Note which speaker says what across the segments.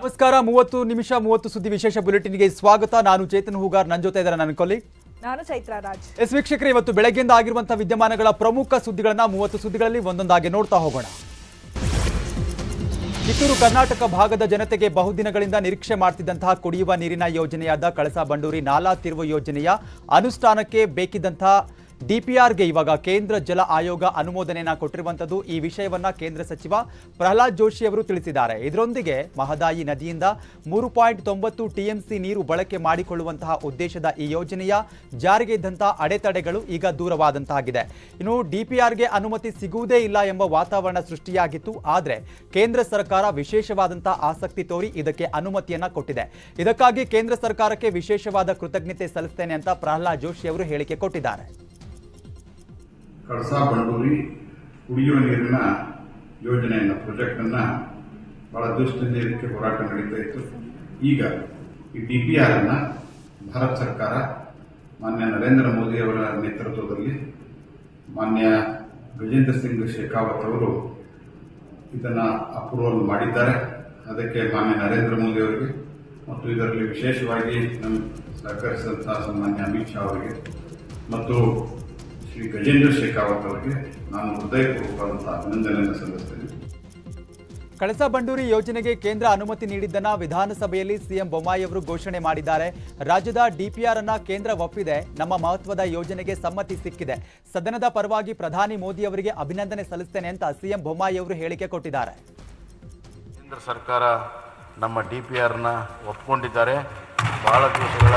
Speaker 1: ನಮಸ್ಕಾರ ಮೂವತ್ತು ನಿಮಿಷ ಮೂವತ್ತು ಸುದ್ದಿ ವಿಶೇಷ ಬುಲೆಟಿನ್ಗೆ ಸ್ವಾಗತ. ನಾನು ಚೇತನ್ ಹೂಗಾರ್ ನನ್ನ ಜೊತೆ ಇದ್ದಾರೆ ನನ್ನ ಕೊಲ್ಲಿ.
Speaker 2: ನಾನು ಚೈತ್ರ ರಾಜ್.
Speaker 1: ಎಸ್ ವೀಕ್ಷಕರೇ ಇವತ್ತು ಬೆಳಗ್ಗೆಯಿಂದ ಆಗಿರುವಂತಹ ವಿದ್ಯಮಾನಗಳ ಪ್ರಮುಖ ಸುದ್ದಿಗಳನ್ನ ಮೂವತ್ತು ಸುದ್ದಿಗಳಲ್ಲಿ ಒಂದೊಂದಾಗಿ ನೋಡ್ತಾ ಹೋಗೋಣ. ಕಿತ್ತೂರು ಕರ್ನಾಟಕ ಭಾಗದ ಜನತೆಗೆ ಬಹುದಿನಗಳಿಂದ ನಿರೀಕ್ಷೆ ಮಾಡ್ತಿದ್ದಂತಹ ಕುಡಿಯುವ ನೀರಿನ ಯೋಜನೆಯಾದ ಕಳಸಾ ಬಂಡೂರಿ ನಾಲಾ ತಿರುವು ಯೋಜನೆಯ ಅನುಷ್ಠಾನಕ್ಕೆ ಬೇಕಿದ್ದಂತಹ ಡಿಪಿಆರ್ಗೆ ಇವಾಗ ಕೇಂದ್ರ ಜಲ ಆಯೋಗ ಅನುಮೋದನೆಯನ್ನ ಕೊಟ್ಟಿರುವಂತದ್ದು ಈ ವಿಷಯವನ್ನ ಕೇಂದ್ರ ಸಚಿವ ಪ್ರಹ್ಲಾದ್ ಜೋಶಿ ಅವರು ತಿಳಿಸಿದ್ದಾರೆ. ಇದರೊಂದಿಗೆ ಮಹದಾಯಿ ನದಿಯಿಂದ ಮೂರು ಪಾಯಿಂಟ್ ತೊಂಬತ್ತು ಟಿಎಂಸಿ ನೀರು ಬಳಕೆ ಮಾಡಿಕೊಳ್ಳುವಂತಹ ಉದ್ದೇಶದ ಈ ಯೋಜನೆಯ ಜಾರಿಗೆ ಇದ್ದಂತಹ ಅಡೆತಡೆಗಳು ಈಗ ದೂರವಾದಂತಾಗಿದೆ. ಇನ್ನು ಡಿಪಿಆರ್ಗೆ ಅನುಮತಿ ಸಿಗುವುದೇ ಇಲ್ಲ ಎಂಬ ವಾತಾವರಣ ಸೃಷ್ಟಿಯಾಗಿತ್ತು. ಆದರೆ ಕೇಂದ್ರ ಸರ್ಕಾರ ವಿಶೇಷವಾದಂತಹ ಆಸಕ್ತಿ ತೋರಿ ಇದಕ್ಕೆ ಅನುಮತಿಯನ್ನ ಕೊಟ್ಟಿದೆ. ಇದಕ್ಕಾಗಿ ಕೇಂದ್ರ ಸರ್ಕಾರಕ್ಕೆ ವಿಶೇಷವಾದ ಕೃತಜ್ಞತೆ ಸಲ್ಲಿಸ್ತೇನೆ ಅಂತ ಪ್ರಹ್ಲಾದ್ ಜೋಶಿ ಅವರು ಹೇಳಿಕೆ ಕೊಟ್ಟಿದ್ದಾರೆ.
Speaker 3: ಕಳಸಾ ಬಂಡೂರಿ ಕುಡಿಯುವ ನೀರಿನ ಯೋಜನೆಯನ್ನು ಪ್ರಾಜೆಕ್ಟನ್ನು ಬಹಳ ದುಷ್ಟಿಂದ ಇದಕ್ಕೆ ಹೋರಾಟ ನಡೀತಾ ಇತ್ತು. ಈಗ ಈ ಡಿಪಿಆರ್ ಅನ್ನು ಭಾರತ ಸರ್ಕಾರ ಮಾನ್ಯ ನರೇಂದ್ರ ಮೋದಿ ಅವರ ನೇತೃತ್ವದಲ್ಲಿ ಮಾನ್ಯ ಗಜೇಂದ್ರ ಸಿಂಗ್ ಶೇಖಾವತ್ ಅವರು ಇದನ್ನು ಅಪ್ರೂವಲ್ ಮಾಡಿದ್ದಾರೆ. ಅದಕ್ಕೆ ಮಾನ್ಯ ನರೇಂದ್ರ ಮೋದಿ ಅವರಿಗೆ ಮತ್ತು ಇದರಲ್ಲಿ ವಿಶೇಷವಾಗಿ ನಮ್ಮ ಸಹಕರಿಸಿದಂತಹ ಸನ್ಮಾನ್ಯ ಅಮಿತ್ ಶಾ ಅವರಿಗೆ ಮತ್ತು ಶ್ರೀ ಗಜೇಂದ್ರ ಶೇಖಾವತ್ ಅವರಿಗೆ ನಾನು ಹೃದಯಪೂರ್ವಕವಾದಂತಹ ಅಭಿನಂದನೆಯನ್ನು ಸಲ್ಲಿಸ್ತೇನೆ.
Speaker 1: ಕಳಸಾ ಬಂಡೂರಿ ಯೋಜನೆಗೆ ಕೇಂದ್ರ ಅನುಮತಿ ನೀಡಿದ್ದನ್ನ ವಿಧಾನಸಭೆಯಲ್ಲಿ ಸಿಎಂ ಬೊಮ್ಮಾಯಿ ಅವರು ಘೋಷಣೆ ಮಾಡಿದ್ದಾರೆ. ರಾಜ್ಯದ ಡಿಪಿಆರ್ ಅನ್ನ ಕೇಂದ್ರ ಒಪ್ಪಿದೆ. ನಮ್ಮ ಮಹತ್ವದ ಯೋಜನೆಗೆ ಸಮ್ಮತಿ ಸಿಕ್ಕಿದೆ. ಸದನದ ಪರವಾಗಿ ಪ್ರಧಾನಿ ಮೋದಿ ಅವರಿಗೆ ಅಭಿನಂದನೆ ಸಲ್ಲಿಸ್ತೇನೆ ಅಂತ ಸಿಎಂ ಬೊಮ್ಮಾಯಿ ಅವರು ಹೇಳಿಕೆ ಕೊಟ್ಟಿದ್ದಾರೆ.
Speaker 4: ಕೇಂದ್ರ ಸರ್ಕಾರ ನಮ್ಮ ಡಿಪಿಆರ್ನ ಒಪ್ಪಿಕೊಂಡಿದ್ದಾರೆ ಬಹಳ ದಿವಸಗಳ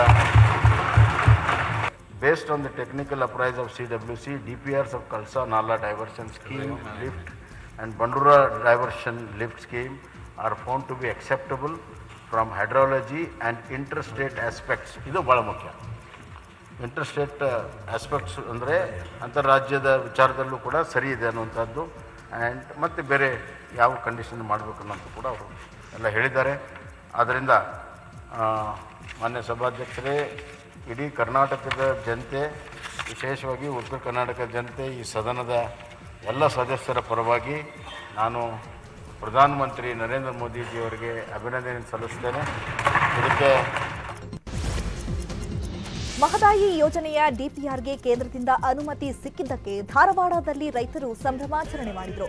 Speaker 4: of C W C D P Rs of Kalsa Nala diversion scheme lift and Bandura diversion lift scheme are found to be acceptable from hydrology and inter state aspects ಇದು ಭಾಳ ಮುಖ್ಯ. ಇಂಟರ್ಸ್ಟೇಟ್ ಆಸ್ಪೆಕ್ಟ್ಸ್ ಅಂದರೆ ಅಂತಾರಾಜ್ಯದ ವಿಚಾರದಲ್ಲೂ ಕೂಡ ಸರಿ ಇದೆ ಅನ್ನುವಂಥದ್ದು and ಮತ್ತು ಬೇರೆ ಯಾವ ಕಂಡೀಷನ್ ಮಾಡಬೇಕು ಅನ್ನೋದು ಕೂಡ ಅವರು ಎಲ್ಲ ಹೇಳಿದ್ದಾರೆ. ಆದ್ದರಿಂದ ಮಾನ್ಯ ಸಭಾಧ್ಯಕ್ಷರೇ ಇಡೀ ಕರ್ನಾಟಕದ ಜನತೆ, ವಿಶೇಷವಾಗಿ ಉತ್ತರ ಕರ್ನಾಟಕ ಜನತೆ, ಈ ಸದನದ ಎಲ್ಲ ಸದಸ್ಯರ ಪರವಾಗಿ ನಾನು ಪ್ರಧಾನಮಂತ್ರಿ ನರೇಂದ್ರ ಮೋದಿಜಿಯವರಿಗೆ ಅಭಿನಂದನೆ ಸಲ್ಲಿಸ್ತೇನೆ. ಇದಕ್ಕೆ
Speaker 2: ಮಹದಾಯಿ ಯೋಜನೆಯ ಡಿಪಿಆರ್ಗೆ ಕೇಂದ್ರದಿಂದ ಅನುಮತಿ ಸಿಕ್ಕಿದ್ದಕ್ಕೆ ಧಾರವಾಡದಲ್ಲಿ ರೈತರು ಸಂಭ್ರಮಾಚರಣೆ ಮಾಡಿದರು.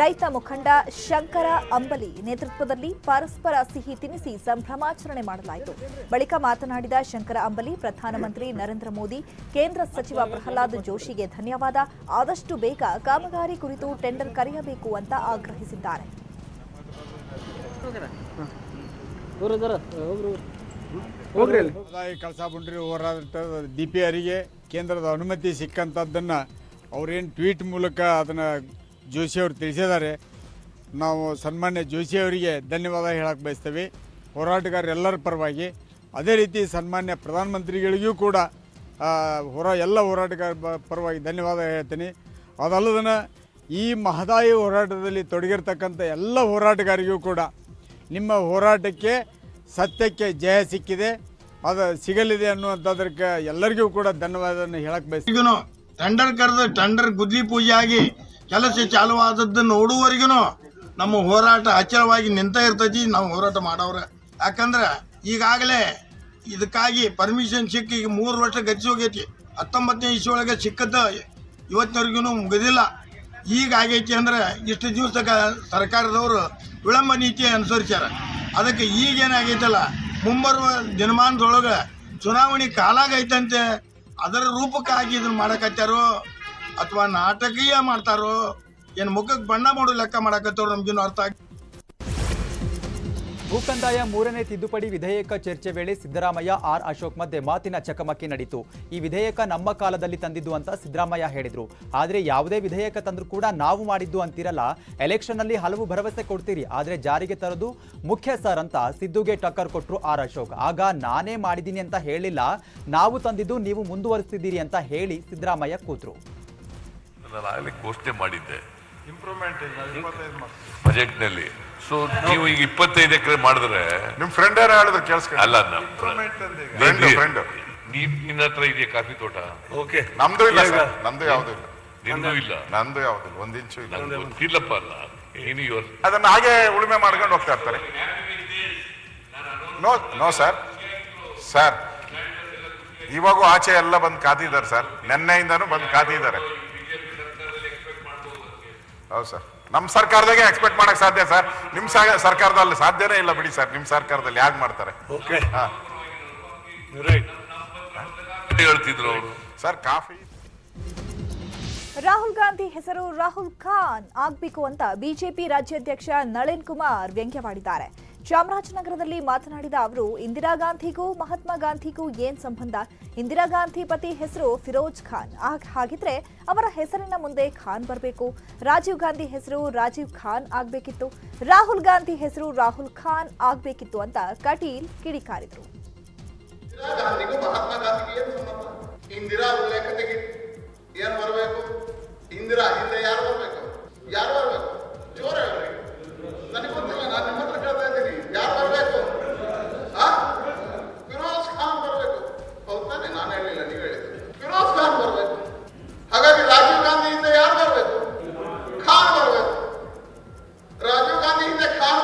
Speaker 2: ರೈತ ಮುಖಂಡ ಶಂಕರ ಅಂಬಲಿ ನೇತೃತ್ವದಲ್ಲಿ ಪರಸ್ಪರ ಸಿಹಿ ತಿನ್ನಿಸಿ ಸಂಭ್ರಮಾಚರಣೆ ಮಾಡಲಾಯಿತು. ಬಳಿಕ ಮಾತನಾಡಿದ ಶಂಕರ ಅಂಬಲಿ, ಪ್ರಧಾನಮಂತ್ರಿ ನರೇಂದ್ರ ಮೋದಿ, ಕೇಂದ್ರ ಸಚಿವ ಪ್ರಹ್ಲಾದ್ ಜೋಶಿಗೆ ಧನ್ಯವಾದ. ಆದಷ್ಟು ಬೇಗ ಕಾಮಗಾರಿ ಕುರಿತು ಟೆಂಡರ್ ಕರೆಯಬೇಕು ಅಂತ ಆಗ್ರಹಿಸಿದ್ದಾರೆ.
Speaker 5: ಮಹದಾಯಿ ಕಳಸಾ ಬಂಡ್ರಿ ಹೋರಾಟದ ಡಿ ಪಿ ಆರಿಗೆ ಕೇಂದ್ರದ ಅನುಮತಿ ಸಿಕ್ಕಂಥದ್ದನ್ನು ಅವ್ರೇನು ಟ್ವೀಟ್ ಮೂಲಕ ಅದನ್ನು ಜೋಶಿ ಅವರು ತಿಳಿಸಿದ್ದಾರೆ. ನಾವು ಸನ್ಮಾನ್ಯ ಜೋಶಿ ಅವರಿಗೆ ಧನ್ಯವಾದ ಹೇಳಕ್ಕೆ ಬಯಸ್ತೇವೆ. ಹೋರಾಟಗಾರರೆಲ್ಲರ ಪರವಾಗಿ ಅದೇ ರೀತಿ ಸನ್ಮಾನ್ಯ ಪ್ರಧಾನಮಂತ್ರಿಗಳಿಗೂ ಕೂಡ ಹೊರ, ಎಲ್ಲ ಹೋರಾಟಗಾರ ಪರವಾಗಿ ಧನ್ಯವಾದ ಹೇಳ್ತೀನಿ. ಅದಲ್ಲದನ ಈ ಮಹದಾಯಿ ಹೋರಾಟದಲ್ಲಿ ತೊಡಗಿರ್ತಕ್ಕಂಥ ಎಲ್ಲ ಹೋರಾಟಗಾರಿಗೂ ಕೂಡ ನಿಮ್ಮ ಹೋರಾಟಕ್ಕೆ ಸತ್ಯಕ್ಕೆ ಜಯ ಸಿಕ್ಕಿದೆ. ಅದು ಸಿಗಲಿದೆ ಅನ್ನುವಂಥದ್ರಕ್ಕೆ ಎಲ್ಲರಿಗೂ ಕೂಡ ಧನ್ಯವಾದವನ್ನು ಹೇಳಕ್ಕೆ ಬಯಸ್ತೀನಿ.
Speaker 6: ಟೆಂಡರ್ ಕರೆದು ಟೆಂಡರ್ ಗುದ್ಲಿ ಪೂಜೆ ಆಗಿ ಕೆಲಸ ಚಾಲುವಾದದ್ದು ನೋಡುವವರೆಗೂ ನಮ್ಮ ಹೋರಾಟ ಅಚಲವಾಗಿ ನಿಂತ ಇರ್ತೈತಿ, ನಾವು ಹೋರಾಟ ಮಾಡೋರ ಯಾಕಂದ್ರೆ ಈಗಾಗಲೇ ಇದಕ್ಕಾಗಿ ಪರ್ಮಿಷನ್ ಸಿಕ್ಕ ಈಗ ಮೂರು ವರ್ಷ ಗತಿಸಿ ಹೋಗೈತಿ. ಹತ್ತೊಂಬತ್ತನೇ ಒಳಗೆ ಸಿಕ್ಕದ್ದು ಇವತ್ತಿನವರೆಗೂ ಮುಗಿದಿಲ್ಲ. ಈಗ ಆಗೈತಿ ಅಂದ್ರೆ ಇಷ್ಟು ದಿವಸ ಸರ್ಕಾರದವರು ವಿಳಂಬ ನೀತಿ ಅನುಸರಿಸ್ಯಾರ. ಅದಕ್ಕೆ ಈಗೇನಾಗೈತಲ್ಲ ಮುಂಬರುವ ದಿನಮಾನದೊಳಗೆ ಚುನಾವಣೆ ಕಾಲಾಗೈತಂತೆ, ಅದರ ರೂಪಕ್ಕಾಗಿ ಇದನ್ನ ಮಾಡಕತ್ತಾರೋ ಅಥವಾ ನಾಟಕೀಯ ಮಾಡ್ತಾರೋ, ಏನು ಮುಖಕ್ಕೆ ಬಣ್ಣ ಮಾಡೋ ಲೆಕ್ಕ ಮಾಡಕತ್ತಾರೋ ನಮ್ಗೇನು ಅರ್ಥ ಆಗಿ
Speaker 1: ಭೂಕಂದಾಯ ಮೂರನೇ ತಿದ್ದುಪಡಿ ವಿಧೇಯಕ ಚರ್ಚೆ ವೇಳೆ ಸಿದ್ದರಾಮಯ್ಯ ಆರ್ ಅಶೋಕ್ ಮಧ್ಯೆ ಮಾತಿನ ಚಕಮಕಿ ನಡೀತು. ಈ ವಿಧೇಯಕ ನಮ್ಮ ಕಾಲದಲ್ಲಿ ತಂದಿದ್ದು ಅಂತ ಸಿದ್ದರಾಮಯ್ಯ ಹೇಳಿದ್ರು. ಆದರೆ ಯಾವುದೇ ವಿಧೇಯಕ ತಂದರೂ ಕೂಡ ನಾವು ಮಾಡಿದ್ದು ಅಂತಿರಲ್ಲ. ಎಲೆಕ್ಷನ್ನಲ್ಲಿ ಹಲವು ಭರವಸೆ ಕೊಡ್ತೀರಿ. ಆದರೆ ಜಾರಿಗೆ ತರೋದು ಮುಖ್ಯ ಸರ್ ಅಂತ ಸಿದ್ದುಗೆ ಟಕ್ಕರ್ ಕೊಟ್ಟರು ಆರ್ ಅಶೋಕ್. ಆಗ ನಾನೇ ಮಾಡಿದ್ದೀನಿ ಅಂತ ಹೇಳಿಲ್ಲ. ನಾವು ತಂದಿದ್ದು ನೀವು ಮುಂದುವರಿಸ್ತಿದ್ದೀರಿ ಅಂತ ಹೇಳಿ ಸಿದ್ದರಾಮಯ್ಯ ಕೂತರು.
Speaker 7: ಘೋಷಣೆ ಮಾಡಿದ್ದೆ. ಬಜೆಟ್ನಲ್ಲಿ ಸೊ ನೀವು ಈಗ ಇಪ್ಪತ್ತೈದು ಎಕರೆ ಮಾಡಿದ್ರೆ
Speaker 8: ನಿಮ್ ಫ್ರೆಂಡ್ ಯಾರು ಹೇಳಿದ್ರು? ಕೇಳಿಸ್ಕೊಂಡು
Speaker 7: ಅಲ್ಲ ನಮ್ಮ
Speaker 8: ಫ್ರೆಂಡ್.
Speaker 7: ನೀವ್ ನಿನ್ನ ಹತ್ರ ಇದೆಯಾ ಕಾಫಿ ತೋಟ? ಓಕೆ.
Speaker 8: ನಮ್ದು ಇಲ್ಲ ಸರ್. ನಮ್ದು ಯಾವ್ದು ಇಲ್ಲ.
Speaker 7: ನಿಮ್ದು ಇಲ್ಲ?
Speaker 8: ನಂದು ಯಾವ್ದಿಲ್ಲ ಒಂದ್ ಇಂಚು ಇಲ್ಲ.
Speaker 7: ಇಲ್ಲಪ್ಪ ಗೊತ್ತಿಲ್ಲಪ್ಪ ಅಲ್ಲ. ಏನು ಇವ್ರ?
Speaker 8: ಅದನ್ನ ಹಾಗೆ ಉಳುಮೆ ಮಾಡ್ಕೊಂಡು ಹೋಗ್ತಾ ಇರ್ತಾರೆ. ನೋ ನೋ ಸರ್ ಸರ್ ಇವಾಗೂ ಆಚೆ ಎಲ್ಲ ಬಂದು ಕಾದಿದ್ದಾರೆ ಸರ್ ನೆನ್ನೆಯಿಂದನೂ ಬಂದು ಕಾದಿದ್ದಾರೆ. ಹೌದು ಸರ್ ನಮ್ಮ ಸರ್ಕಾರದಾಗೆ ಎಕ್ಸ್ಪೆಕ್ಟ್ ಮಾಡಕ್ ಸಾಧ್ಯ ಸರ್. ನಿಮ್ ಸರ್ಕಾರದಲ್ಲಿ ಸಾಧ್ಯನೇ ಇಲ್ಲ ಬಿಡಿ ಸರ್. ನಿಮ್ ಸರ್ಕಾರದಲ್ಲಿ ಯಾಕೆ ಮಾಡ್ತಾರೆ?
Speaker 7: ಹೇಳ್ತಿದ್ರು ಅವರು?
Speaker 8: Sir coffee.
Speaker 2: ರಾಹುಲ್ ಗಾಂಧಿ ಹೆಸರು ರಾಹುಲ್ ಖಾನ್ ಆಗ್ಬೇಕು ಅಂತ ಬಿಜೆಪಿ ರಾಜ್ಯಾಧ್ಯಕ್ಷ ನಳಿನ್ ಕುಮಾರ್ ವ್ಯಂಗ್ಯವಾಡಿದ್ದಾರೆ ಚಾಮರಾಜನಗರದಲ್ಲಿ ಮಾತನಾಡಿದ ಅವರು, ಇಂದಿರಾ ಗಾಂಧಿಗೂ, ಮಹಾತ್ಮ ಗಾಂಧಿಗೂ ಏನ್ ಸಂಬಂಧ? ಇಂದಿರಾ ಗಾಂಧಿ ಪತಿ ಹೆಸರು ಫಿರೋಜ್ ಖಾನ್. ಹಾಗಿದ್ರೆ ಅವರ ಹೆಸರಿನ ಮುಂದೆ ಖಾನ್ ಬರಬೇಕು. ರಾಜೀವ್ ಗಾಂಧಿ ಹೆಸರು ರಾಜೀವ್ ಖಾನ್ ಆಗಬೇಕಿತ್ತು. ರಾಹುಲ್ ಗಾಂಧಿ ಹೆಸರು ರಾಹುಲ್ ಖಾನ್ ಆಗಬೇಕಿತ್ತು ಅಂತ ಕಟೀಲ್ ಕಿಡಿಕಾರಿದ್ರು.
Speaker 9: ಇಂದಿರಾ ಹಿಂದೆ ಯಾರು ಬರಬೇಕು? ಯಾರು ಬರಬೇಕು? ಜೋರ ನನಗೆ ಗೊತ್ತಿಲ್ಲ, ನಾನು ನಿಮ್ಮ ಹತ್ರ ಕೇಳ್ತಾ ಇದ್ದೀನಿ ಯಾರು ಬರಬೇಕು ಆ ಫಿರೋಜ್ ಖಾನ್ ಬರಬೇಕು ಹೌದ್ ತಾನೆ ನಾನು ಹೇಳಿಲ್ಲ ನೀವು ಹೇಳಿದ್ದು ಫಿರೋಜ್ ಖಾನ್ ಬರಬೇಕು ಹಾಗಾಗಿ ರಾಜೀವ್ ಗಾಂಧಿ ಹಿಂದೆ ಯಾರು ಬರಬೇಕು ಖಾನ್ ಬರಬೇಕು ರಾಜೀವ್ ಗಾಂಧಿ ಹಿಂದೆ ಖಾನ್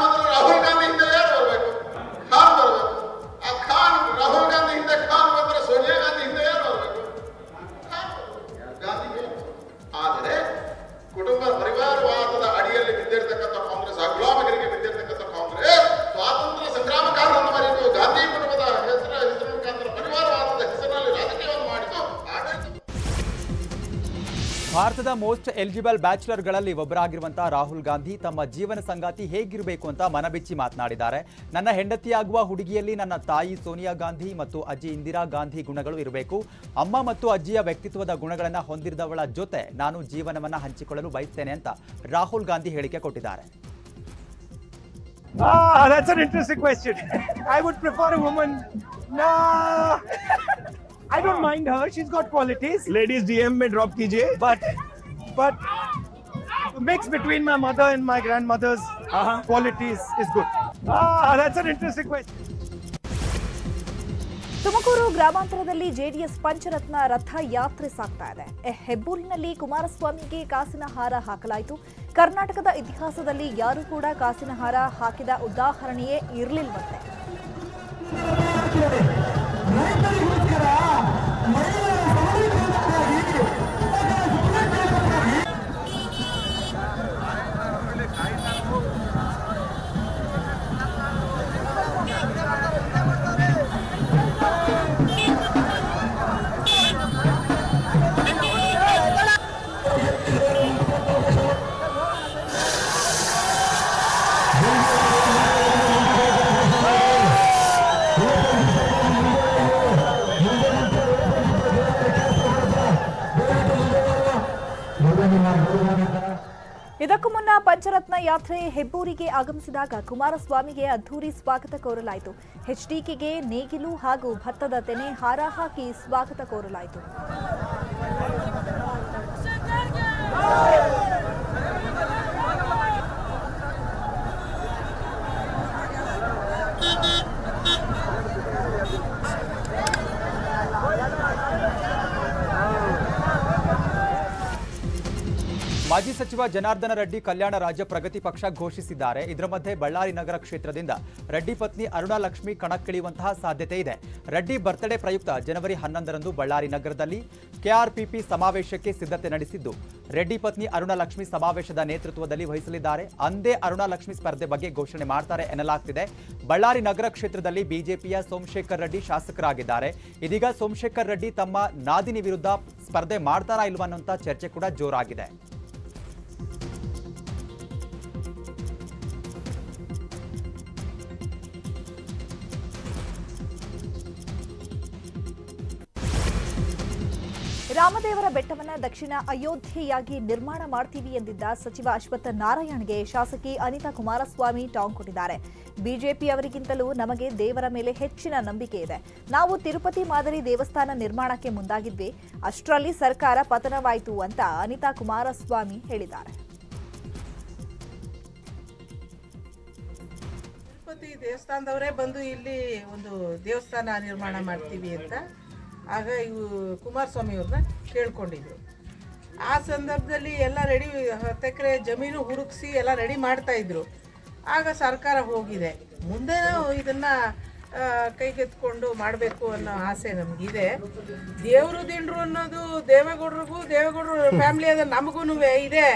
Speaker 1: ಮೋಸ್ಟ್ ಎಲಿಜಿಬಲ್ ಬ್ಯಾಚುಲರ್ಗಳಲ್ಲಿ ಒಬ್ಬರಾಗಿರುವಂತಹ ರಾಹುಲ್ ಗಾಂಧಿ ತಮ್ಮ ಜೀವನ ಸಂಗಾತಿ ಹೇಗಿರಬೇಕು ಅಂತ ಮನಬಿಚ್ಚಿ ಮಾತನಾಡಿದ್ದಾರೆ ನನ್ನ ಹೆಂಡತಿಯಾಗುವ ಹುಡುಗಿಯಲ್ಲಿ ನನ್ನ ತಾಯಿ ಸೋನಿಯಾ ಗಾಂಧಿ ಮತ್ತು ಅಜ್ಜಿ ಇಂದಿರಾ ಗಾಂಧಿ ಗುಣಗಳು ಇರಬೇಕು ಅಮ್ಮ ಮತ್ತು ಅಜ್ಜಿಯ ವ್ಯಕ್ತಿತ್ವದ ಗುಣಗಳನ್ನು ಹೊಂದಿರದವಳ ಜೊತೆ ನಾನು ಜೀವನವನ್ನ ಹಂಚಿಕೊಳ್ಳಲು ಬಯಸ್ತೇನೆ ಅಂತ ರಾಹುಲ್ ಗಾಂಧಿ ಹೇಳಿಕೆ ಕೊಟ್ಟಿದ್ದಾರೆ
Speaker 10: Ah, that's an interesting question. I would prefer a woman. Nah. I don't mind her. She's got qualities. Ladies DM में drop कीजिए. But, but the mix between my mother and my grandmother's qualities is good. Ah, that's an interesting question.
Speaker 2: Tumakuru ಗ್ರಾಮಾಂತರದಲ್ಲಿ JDS Pancharatna ರಥ ಯಾತ್ರೆ ಸಾಗ್ತಾ ಇದೆ A, ಹೆಬ್ಬೂರಿನಲ್ಲಿ ಕುಮಾರಸ್ವಾಮಿಗೆ ಕಾಸಿನ ಹಾರ ಹಾಕಲಾಯಿತು ಕರ್ನಾಟಕದ ಇತಿಹಾಸದಲ್ಲಿ ಯಾರೂ ಕೂಡ ಕಾಸಿನ ಹಾರ ಹಾಕಿದ ಉದಾಹರಣೆಯೇ ಇರಲಿಲ್ವಂತೆ ಪಂಚರತ್ನ ಯಾತ್ರೆ ಹೆಬ್ಬೂರಿಗೆ ಆಗಮಿಸಿದಾಗ ಕುಮಾರಸ್ವಾಮಿಗೆ ಅದ್ಧೂರಿ ಸ್ವಾಗತ ಕೋರಲಾಯಿತು. ಎಚ್ಡಿಕೆಗೆ ನೇಗಿಲು ಹಾಗೂ ಭತ್ತದ ತೆನೆ ಹಾರ ಹಾಕಿ ಸ್ವಾಗತ ಕೋರಲಾಯಿತು.
Speaker 1: ಸಚಿವ ಜನಾರ್ದನ ರೆಡ್ಡಿ ಕಲ್ಯಾಣ ರಾಜ್ಯ ಪ್ರಗತಿ ಪಕ್ಷ ಘೋಷಿಸಿದ್ದಾರೆ. ಇದರ ಮಧ್ಯೆ ಬಳ್ಳಾರಿ ನಗರ ಕ್ಷೇತ್ರದಿಂದ ರೆಡ್ಡಿ ಪತ್ನಿ ಅರುಣಾ ಲಕ್ಷ್ಮಿ ಕಣಕ್ಕಿಳಿಯುವಂತಹ ಸಾಧ್ಯತೆ ಇದೆ. ರೆಡ್ಡಿ ಬರ್ತ್ಡೇ ಪ್ರಯುಕ್ತ ಜನವರಿ ಹನ್ನೊಂದರಂದು ಬಳ್ಳಾರಿ ನಗರದಲ್ಲಿ ಕೆಆರ್ಪಿಪಿ ಸಮಾವೇಶಕ್ಕೆ ಸಿದ್ಧತೆ ನಡೆಸಿದ್ದು, ರೆಡ್ಡಿ ಪತ್ನಿ ಅರುಣಾ ಲಕ್ಷ್ಮಿ ಸಮಾವೇಶದ ನೇತೃತ್ವದಲ್ಲಿ ವಹಿಸಲಿದ್ದಾರೆ. ಅಂದೇ ಅರುಣಾ ಲಕ್ಷ್ಮಿ ಸ್ಪರ್ಧೆ ಬಗ್ಗೆ ಘೋಷಣೆ ಮಾಡ್ತಾರೆ ಎನ್ನಲಾಗ್ತಿದೆ. ಬಳ್ಳಾರಿ ನಗರ ಕ್ಷೇತ್ರದಲ್ಲಿ ಬಿಜೆಪಿಯ ಸೋಮಶೇಖರ್ ರೆಡ್ಡಿ ಶಾಸಕರಾಗಿದ್ದಾರೆ. ಇದೀಗ ಸೋಮಶೇಖರ್ ರೆಡ್ಡಿ ತಮ್ಮ ನಾದಿನಿ ವಿರುದ್ಧ ಸ್ಪರ್ಧೆ ಮಾಡ್ತಾರಾ ಇಲ್ವಾ ಅನ್ನುವಂಥ ಚರ್ಚೆ ಕೂಡ ಜೋರಾಗಿದೆ.
Speaker 2: ರಾಮದೇವರ ಬೆಟ್ಟವನ್ನ ದಕ್ಷಿಣ ಅಯೋಧ್ಯೆಯಾಗಿ ನಿರ್ಮಾಣ ಮಾಡ್ತೀವಿ ಎಂದಿದ್ದ ಸಚಿವ ಅಶ್ವತ್ಥ ನಾರಾಯಣ್ಗೆ ಶಾಸಕಿ ಅನಿತಾ ಕುಮಾರಸ್ವಾಮಿ ಟಾಂಗ್ ಕೊಟ್ಟಿದ್ದಾರೆ. ಬಿಜೆಪಿ ಅವರಿಗಿಂತಲೂ ನಮಗೆ ದೇವರ ಮೇಲೆ ಹೆಚ್ಚಿನ ನಂಬಿಕೆ ಇದೆ. ನಾವು ತಿರುಪತಿ ಮಾದರಿ ದೇವಸ್ಥಾನ ನಿರ್ಮಾಣಕ್ಕೆ ಮುಂದಾಗಿದ್ವಿ. ಅಷ್ಟರಲ್ಲಿ ಸರ್ಕಾರ ಪತನವಾಯಿತು ಅಂತ ಅನಿತಾ ಕುಮಾರಸ್ವಾಮಿ ಹೇಳಿದ್ದಾರೆ.
Speaker 11: ತಿರುಪತಿ ದೇವಸ್ಥಾನದವರೇ ಬಂದು ಇಲ್ಲಿ ಒಂದು ದೇವಸ್ಥಾನ ನಿರ್ಮಾಣ ಮಾಡ್ತೀವಿ ಅಂತ ಆಗ ಇವು ಕುಮಾರಸ್ವಾಮಿ ಅವ್ರನ್ನ ಕೇಳ್ಕೊಂಡಿದ್ರು. ಆ ಸಂದರ್ಭದಲ್ಲಿ ಎಲ್ಲ ರೆಡಿ ಹತ್ತು ಎಕರೆ ಜಮೀನು ಹುಡುಕಿಸಿ ಎಲ್ಲ ರೆಡಿ ಮಾಡ್ತಾ ಇದ್ರು. ಆಗ ಸರ್ಕಾರ ಹೋಗಿದೆ. ಮುಂದೆ ಇದನ್ನ ಇದನ್ನು ಕೈಗೆತ್ಕೊಂಡು ಮಾಡಬೇಕು ಅನ್ನೋ ಆಸೆ ನಮಗಿದೆ. ದೇವರು ದಿಂಡ್ರು ಅನ್ನೋದು ದೇವೇಗೌಡರಿಗೂ, ದೇವೇಗೌಡರು ಫ್ಯಾಮಿಲಿ ಅದ ನಮಗೂ ಇದೆ.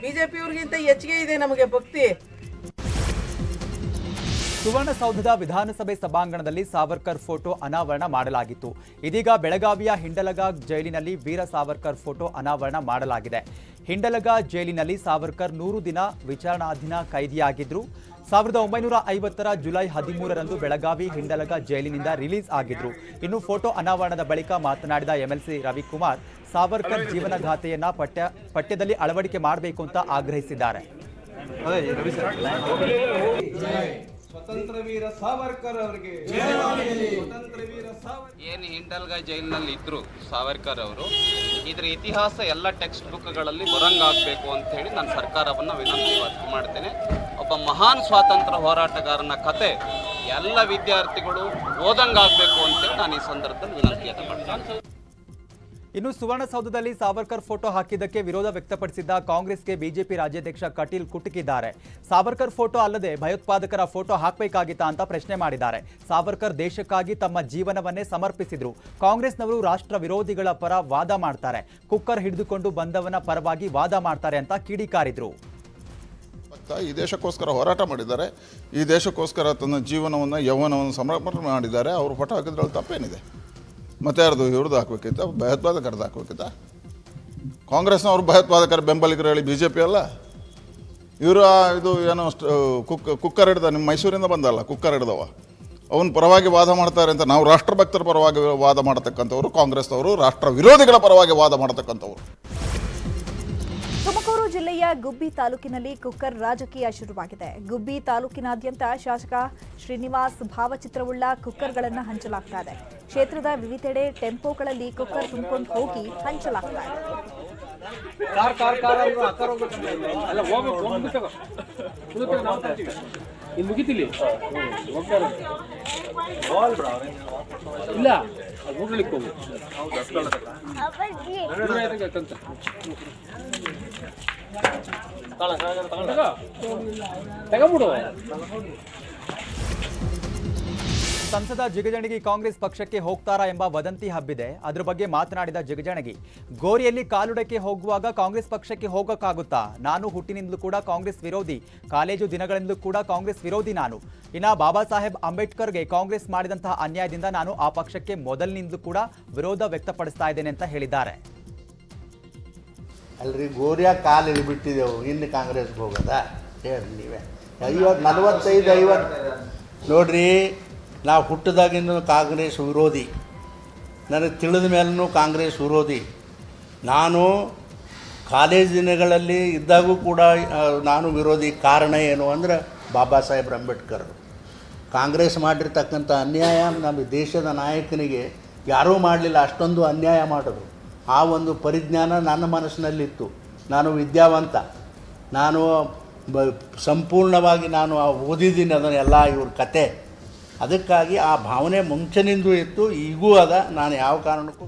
Speaker 11: ಬಿ ಜೆ ಪಿಯವ್ರಿಗಿಂತ ಹೆಚ್ಚಿಗೆ ಇದೆ ನಮಗೆ ಭಕ್ತಿ.
Speaker 1: ಸುವರ್ಣಸೌಧದ ವಿಧಾನಸಭೆ ಸಭಾಂಗಣದಲ್ಲಿ ಸಾವರ್ಕರ್ ಫೋಟೋ ಅನಾವರಣ ಮಾಡಲಾಗಿತ್ತು. ಇದೀಗ ಬೆಳಗಾವಿಯ ಹಿಂಡಲಗ ಜೈಲಿನಲ್ಲಿ ವೀರ ಸಾವರ್ಕರ್ ಫೋಟೋ ಅನಾವರಣ ಮಾಡಲಾಗಿದೆ. ಹಿಂಡಲಗ ಜೈಲಿನಲ್ಲಿ ಸಾವರ್ಕರ್ ನೂರು ದಿನ ವಿಚಾರಣಾಧೀನ ಕೈದಿಯಾಗಿದ್ರು. ಸಾವಿರದ ಒಂಬೈನೂರ ಐವತ್ತರ ಜುಲೈ ಹದಿಮೂರರಂದು ಬೆಳಗಾವಿ ಹಿಂಡಲಗ ಜೈಲಿನಿಂದ ರಿಲೀಸ್ ಆಗಿದ್ರು. ಇನ್ನು ಫೋಟೋ ಅನಾವರಣದ ಬಳಿಕ ಮಾತನಾಡಿದ ಎಂಎಲ್ಸಿ ರವಿಕುಮಾರ್ ಸಾವರ್ಕರ್ ಜೀವನಗಾಥೆಯನ್ನ ಪಠ್ಯ ಪಠ್ಯದಲ್ಲಿ ಅಳವಡಿಕೆ ಮಾಡಬೇಕು ಅಂತ ಆಗ್ರಹಿಸಿದ್ದಾರೆ.
Speaker 12: ಸ್ವತಂತ್ರ ವೀರ ಸಾವರ್ಕರ್ ಅವರಿಗೆ. ಸ್ವತಂತ್ರ ವೀರ ಸಾವರ್ಕರ್.
Speaker 13: ಏನು ಹಿಂಡಲ್ಗ ಜೈಲಿನಲ್ಲಿ ಇದ್ರು ಸಾವರ್ಕರ್ ಅವರು ಇದ್ರ ಇತಿಹಾಸ ಎಲ್ಲ ಟೆಕ್ಸ್ಟ್ ಬುಕ್ಗಳಲ್ಲಿ ಬರಂಗಾಗಬೇಕು ಅಂತ ಹೇಳಿ ನಾನು ಸರ್ಕಾರವನ್ನು ವಿನಂತಿ ಮಾಡ್ತೇನೆ. ಒಬ್ಬ ಮಹಾನ್ ಸ್ವಾತಂತ್ರ್ಯ ಹೋರಾಟಗಾರನ ಕತೆ ಎಲ್ಲ ವಿದ್ಯಾರ್ಥಿಗಳು ಓದಂಗಾಗಬೇಕು ಅಂತೇಳಿ ನಾನು ಈ ಸಂದರ್ಭದಲ್ಲಿ ವಿನಂತಿಯನ್ನು ಮಾಡ್ತೇನೆ.
Speaker 1: ಇನ್ನು ಸುವರ್ಣಸೌಧದಲ್ಲಿ ಸಾವರ್ಕರ್ ಫೋಟೋ ಹಾಕಿದ್ದಕ್ಕೆ ವಿರೋಧ ವ್ಯಕ್ತಪಡಿಸಿದ್ದ ಕಾಂಗ್ರೆಸ್ಗೆ ಬಿಜೆಪಿ ರಾಜ್ಯಾಧ್ಯಕ್ಷ ಕಟೀಲ್ ಕುಟುಕಿದ್ದಾರೆ. ಸಾವರ್ಕರ್ ಫೋಟೋ ಅಲ್ಲದೆ ಭಯೋತ್ಪಾದಕರ ಫೋಟೋ ಹಾಕಬೇಕಾಗಿತ್ತಾ ಅಂತ ಪ್ರಶ್ನೆ ಮಾಡಿದ್ದಾರೆ. ಸಾವರ್ಕರ್ ದೇಶಕ್ಕಾಗಿ ತಮ್ಮ ಜೀವನವನ್ನೇ ಸಮರ್ಪಿಸಿದ್ರು. ಕಾಂಗ್ರೆಸ್ನವರು ರಾಷ್ಟ್ರ ವಿರೋಧಿಗಳ ಪರ ವಾದ ಮಾಡ್ತಾರೆ. ಕುಕ್ಕರ್ ಹಿಡಿದುಕೊಂಡು ಬಂದವನ ಪರವಾಗಿ ವಾದ ಮಾಡ್ತಾರೆ ಅಂತ ಕಿಡಿಕಾರಿದ್ರು.
Speaker 14: ಈ ದೇಶಕ್ಕೋಸ್ಕರ ಹೋರಾಟ ಮಾಡಿದ್ದಾರೆ. ಈ ದೇಶಕ್ಕೋಸ್ಕರ ತನ್ನ ಜೀವನವನ್ನು, ಯೌವನವನ್ನು ಸಮರ್ಪಣೆ ಮಾಡಿದ್ದಾರೆ. ಅವರು ಫೋಟೋ ಹಾಕಿದ್ರಲ್ಲಿ ತಪ್ಪೇನಿದೆ. ಮತ್ತೆ ಯಾರ್ದು ಇವ್ರದ್ದು ಹಾಕ್ಬೇಕಿತ್ತ? ಭಯೋತ್ಪಾದಕರದ್ದು ಹಾಕ್ಬೇಕಿತ್ತ? ಕಾಂಗ್ರೆಸ್ನವ್ರು ಭಯೋತ್ಪಾದಕರ ಬೆಂಬಲಿಗರು ಹೇಳಿ ಬಿ ಜೆ ಪಿ ಅಲ್ಲ? ಇವರು ಇದು ಏನೋ ಕುಕ್, ಕುಕ್ಕರ್ ಹಿಡ್ದ ನಿಮ್ಮ ಮೈಸೂರಿಂದ ಬಂದಲ್ಲ, ಕುಕ್ಕರ್ ಹಿಡ್ದವ. ಅವನ ಪರವಾಗಿ ವಾದ ಮಾಡ್ತಾರೆ ಅಂತ ನಾವು ರಾಷ್ಟ್ರಭಕ್ತರ ಪರವಾಗಿ ವಾದ ಮಾಡತಕ್ಕಂಥವ್ರು, ಕಾಂಗ್ರೆಸ್ನವರು, ರಾಷ್ಟ್ರ ವಿರೋಧಿಗಳ ಪರವಾಗಿ ವಾದ ಮಾಡತಕ್ಕಂಥವ್ರು.
Speaker 2: ಜಿಲ್ಲೆಯ ಗುಬ್ಬಿ ತಾಲೂಕಿನಲ್ಲಿ ಕುಕ್ಕರ್ ರಾಜಕೀಯ ಶುರುವಾಗಿದೆ. ಗುಬ್ಬಿ ತಾಲೂಕಿನಾದ್ಯಂತ ಶಾಸಕ ಶ್ರೀನಿವಾಸ್ ಭಾವಚಿತ್ರವುಳ್ಳ ಕುಕ್ಕರ್ಗಳನ್ನು ಹಂಚಲಾಗ್ತಾ ಇದೆ. ಕ್ಷೇತ್ರದ ವಿವಿಧೆಡೆ ಟೆಂಪೋಗಳಲ್ಲಿ ಕುಕ್ಕರ್ ತುಂಬಿಕೊಂಡು ಹೋಗಿ ಹಂಚಲಾಗ್ತಾ ಇದೆ.
Speaker 1: ಸಂಸದ ಜಿಗಜಣಗಿ ಕಾಂಗ್ರೆಸ್ ಪಕ್ಷಕ್ಕೆ ಹೋಗ್ತಾರಾ ಎಂಬ ವದಂತಿ ಹಬ್ಬಿದೆ. ಅದ್ರ ಬಗ್ಗೆ ಮಾತನಾಡಿದ ಜಿಗಜಣಗಿ, ಗೋರಿಯಲ್ಲಿ ಕಾಲುಡಕ್ಕೆ ಹೋಗುವಾಗ ಕಾಂಗ್ರೆಸ್ ಪಕ್ಷಕ್ಕೆ ಹೋಗಕ್ಕಾಗುತ್ತಾ? ನಾನು ಹುಟ್ಟಿನಿಂದಲೂ ಕೂಡ ಕಾಂಗ್ರೆಸ್ ವಿರೋಧಿ, ಕಾಲೇಜು ದಿನಗಳಿಂದಲೂ ಕೂಡ ಕಾಂಗ್ರೆಸ್ ವಿರೋಧಿ ನಾನು. ಇನ್ನು ಬಾಬಾ ಸಾಹೇಬ್ ಅಂಬೇಡ್ಕರ್ಗೆ ಕಾಂಗ್ರೆಸ್ ಮಾಡಿದಂತಹ ಅನ್ಯಾಯದಿಂದ ನಾನು ಆ ಪಕ್ಷಕ್ಕೆ ಮೊದಲಿನಿಂದಲೂ ಕೂಡ ವಿರೋಧ ವ್ಯಕ್ತಪಡಿಸ್ತಾ ಇದ್ದೇನೆ, ಅಂತ ಹೇಳಿದ್ದಾರೆ.
Speaker 15: ಅಲ್ರಿ, ಗೋರ್ಯಾ ಕಾಲು ಇಳಿಬಿಟ್ಟಿದ್ದೆವು ಇನ್ನು ಕಾಂಗ್ರೆಸ್ಗೆ ಹೋಗೋದ? ಹೇಳಿ ನೀವೇ. ಐವತ್ತು ನಲವತ್ತೈದು ಐವತ್ತು ನೋಡ್ರಿ, ನಾವು ಹುಟ್ಟಿದಾಗಿಂದ ಕಾಂಗ್ರೆಸ್ ವಿರೋಧಿ. ನನಗೆ ತಿಳಿದ ಮೇಲೂ ಕಾಂಗ್ರೆಸ್ ವಿರೋಧಿ. ನಾನು ಕಾಲೇಜ್ ದಿನಗಳಲ್ಲಿ ಇದ್ದಾಗೂ ಕೂಡ ನಾನು ವಿರೋಧಿ. ಕಾರಣ ಏನು ಅಂದ್ರೆ, ಬಾಬಾ ಸಾಹೇಬ್ ಅಂಬೇಡ್ಕರ್. ಕಾಂಗ್ರೆಸ್ ಮಾಡಿರ್ತಕ್ಕಂಥ ಅನ್ಯಾಯ ನಮ್ಮ ದೇಶದ ನಾಯಕನಿಗೆ ಯಾರೂ ಮಾಡಲಿಲ್ಲ. ಅಷ್ಟೊಂದು ಅನ್ಯಾಯ ಮಾಡೋದು. ಆ ಒಂದು ಪರಿಜ್ಞಾನ ನನ್ನ ಮನಸ್ಸಿನಲ್ಲಿತ್ತು. ನಾನು ವಿದ್ಯಾವಂತ. ನಾನು ಬ ಸಂಪೂರ್ಣವಾಗಿ ನಾನು ಆ ಅದನ್ನು ಎಲ್ಲ ಇವ್ರ ಕತೆ. ಅದಕ್ಕಾಗಿ ಆ ಭಾವನೆ ಮುಂಚೆನಿಂದೂ ಇತ್ತು, ಈಗೂ ಅದ, ನಾನು ಯಾವ ಕಾರಣಕ್ಕೂ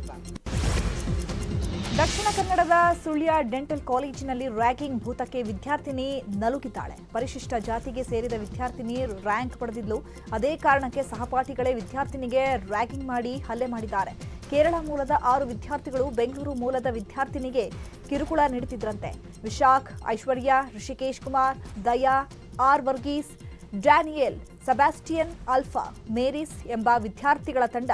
Speaker 2: ದಕ್ಷಿಣ ಕನ್ನಡದ ಸುಳ್ಯ ಡೆಂಟಲ್ ಕಾಲೇಜಿನಲ್ಲಿ ರ್ಯಾಗಿಂಗ್ ಭೂತಕ್ಕೆ ವಿದ್ಯಾರ್ಥಿನಿ ನಲುಗಿದ್ದಾಳೆ. ಪರಿಶಿಷ್ಟ ಜಾತಿಗೆ ಸೇರಿದ ವಿದ್ಯಾರ್ಥಿನಿ ರ್ಯಾಂಕ್ ಪಡೆದಿದ್ಲು. ಅದೇ ಕಾರಣಕ್ಕೆ ಸಹಪಾಠಿಗಳೇ ವಿದ್ಯಾರ್ಥಿನಿಗೆ ರ್ಯಾಗಿಂಗ್ ಮಾಡಿ ಹಲ್ಲೆ ಮಾಡಿದ್ದಾರೆ. ಕೇರಳ ಮೂಲದ ಆರು ವಿದ್ಯಾರ್ಥಿಗಳು ಬೆಂಗಳೂರು ಮೂಲದ ವಿದ್ಯಾರ್ಥಿನಿಗೆ ಕಿರುಕುಳ ನೀಡುತ್ತಿದ್ರಂತೆ. Vishakh, Aishwarya, Rishikesh Kumar, Daya, R Varghese, Daniel, Sebastian Alpha Marys ಎಂಬ ವಿದ್ಯಾರ್ಥಿಗಳ ತಂಡ.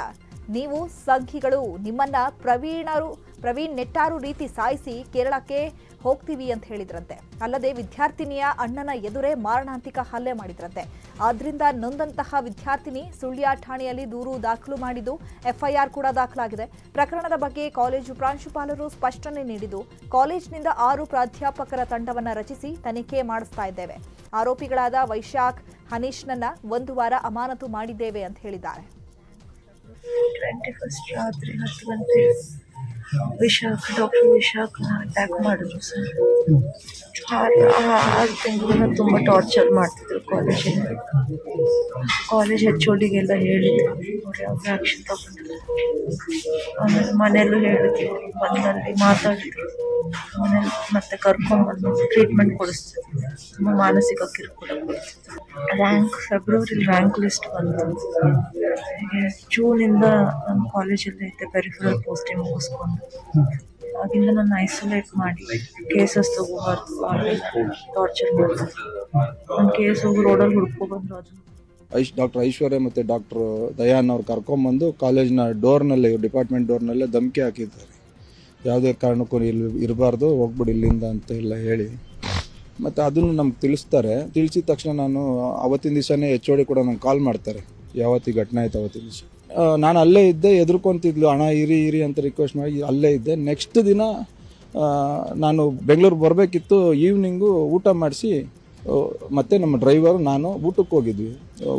Speaker 2: ನೀವು ಸಂಘಿಗಳು, ನಿಮ್ಮನ್ನ ಪ್ರವೀಣರು ಪ್ರವೀಣ್ ನೆಟ್ಟಾರು ರೀತಿ ಸಾಯಿಸಿ ಕೇರಳಕ್ಕೆ ಹೋಗ್ತೀವಿ ಅಂತ ಹೇಳಿದ್ರಂತೆ. ಅಲ್ಲದೆ ವಿದ್ಯಾರ್ಥಿನಿಯ ಅಣ್ಣನ ಎದುರೇ ಮಾರಣಾಂತಿಕ ಹಲ್ಲೆ ಮಾಡಿದ್ರಂತೆ. ಆದ್ರಿಂದ ನೊಂದಂತಹ ವಿದ್ಯಾರ್ಥಿನಿ ಸುಳ್ಯ ಠಾಣೆಯಲ್ಲಿ ದೂರು ದಾಖಲು ಮಾಡಿದ್ದು ಎಫ್ಐಆರ್ ಕೂಡ ದಾಖಲಾಗಿದೆ. ಪ್ರಕರಣದ ಬಗ್ಗೆ ಕಾಲೇಜು ಪ್ರಾಂಶುಪಾಲರು ಸ್ಪಷ್ಟನೆ ನೀಡಿದ್ದು, ಕಾಲೇಜಿನಿಂದ ಆರು ಪ್ರಾಧ್ಯಾಪಕರ ತಂಡವನ್ನು ರಚಿಸಿ ತನಿಖೆ ಮಾಡಿಸ್ತಾ ಇದ್ದೇವೆ. ಆರೋಪಿಗಳಾದ ವೈಶಾಖ್ ಹನೀಶ್ನನ್ನ ಒಂದು ವಾರ ಅಮಾನತು ಮಾಡಿದ್ದೇವೆ ಅಂತ ಹೇಳಿದ್ದಾರೆ.
Speaker 16: ಟ್ವೆಂಟಿ ಫಸ್ಟ್ ರಾತ್ರಿ ಹತ್ತು ಗಂಟೆ ವಿಶಾಖ ಡಾಕ್ಟರ್ ವಿಶಾಖ ಅಟ್ಯಾಕ್ ಮಾಡಿದ್ರು ಸರ್ ಆರು ತಿಂಗಳು ತುಂಬ ಟಾರ್ಚರ್ ಮಾಡ್ತಿದ್ರು ಕಾಲೇಜಲ್ಲಿ ಕಾಲೇಜ್ ಹೆಚ್ ಓಡಿಗೆಲ್ಲ ಹೇಳಿದ್ರು ಅವ್ರು ಯಾವುದೇ ಆಕ್ಷನ್ ತಗೊಂಡಿಲ್ಲ ಆಮೇಲೆ ಮನೆಯಲ್ಲೂ ಹೇಳಿದ್ರು ಬಂದಲ್ಲಿ ಮಾತಾಡಿದ್ರು ಮನೇಲಿ ಮತ್ತೆ ಕರ್ಕೊಂಡ್ಬಂದು ಟ್ರೀಟ್ಮೆಂಟ್ ಕೊಡಿಸ್ತಿದ್ರು ತುಂಬ ಮಾನಸಿಕ ಕಿರುಕುಳ ಕೊಡ್ತಿದ್ರು ರ್ಯಾಂಕ್ ಫೆಬ್ರವರಿಲಿ ರ್ಯಾಂಕ್ ಲಿಸ್ಟ್ ಬಂತು ಹೀಗೆ ಜೂನಿಂದ ನಾನು ಕಾಲೇಜಲ್ಲೇ ಇದ್ದೆ ಪೆರಿಫರಲ್ ಪೋಸ್ಟಿಂಗ್ ಮುಗಿಸ್ಕೊಂಡು. ಆಗಿಂದ ನನ್ನ ಐಸೋಲೇಟ್ ಮಾಡಿ ಕೇಸಸ್ ತಗೋಬಾರ್ದು ಟಾರ್ಚರ್ ಮಾಡ್ತಾರೆ ನನ್ನ ಕೇಸ್ ಹೋಗಿ ರೋಡಲ್ಲಿ ಹುಡ್ಕೊಬಂದ್ರು ಅದು.
Speaker 17: ಐಶ್ ಡಾಕ್ಟರ್ ಐಶ್ವರ್ಯ ಮತ್ತು ಡಾಕ್ಟರ್ ದಯಾನ್ ಅವ್ರು ಕರ್ಕೊಂಬಂದು ಕಾಲೇಜ್ನ ಡೋರ್ನಲ್ಲೇ ಡಿಪಾರ್ಟ್ಮೆಂಟ್ ಡೋರ್ನಲ್ಲೇ ಧಮಕಿ ಹಾಕಿದ್ದಾರೆ. ಯಾವುದೇ ಕಾರಣಕ್ಕೂ ಇಲ್ಲಿ ಇರಬಾರ್ದು, ಹೋಗ್ಬಿಡಿ ಇಲ್ಲಿಂದ ಅಂತ ಎಲ್ಲ ಹೇಳಿ. ಮತ್ತು ಅದನ್ನು ನಮ್ಗೆ ತಿಳಿಸ್ತಾರೆ. ತಿಳಿಸಿದ ತಕ್ಷಣ ನಾನು ಅವತ್ತಿನ ದಿವಸನೇ ಎಚ್ ಓ ಡಿ ಕೂಡ ನಂಗೆ ಕಾಲ್ ಮಾಡ್ತಾರೆ. ಯಾವತ್ತಿ ಘಟನೆ ಆಯ್ತು ಅವತ್ತಿನ ದಿವಸ. ನಾನು ಅಲ್ಲೇ ಇದ್ದೆ, ಎದುರ್ಕೊಂತಿದ್ಲು ಹಣ ಇರಿ ಇರಿ ಅಂತ ರಿಕ್ವೆಸ್ಟ್ ಮಾಡಿ ಅಲ್ಲೇ ಇದ್ದೆ. ನೆಕ್ಸ್ಟ್ ದಿನ ನಾನು ಬೆಂಗಳೂರು ಬರಬೇಕಿತ್ತು ಈವ್ನಿಂಗು ಊಟ ಮಾಡಿಸಿ ಮತ್ತೆ ನಮ್ಮ ಡ್ರೈವರು ನಾನು ಊಟಕ್ಕೆ ಹೋಗಿದ್ವಿ.